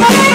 Bye.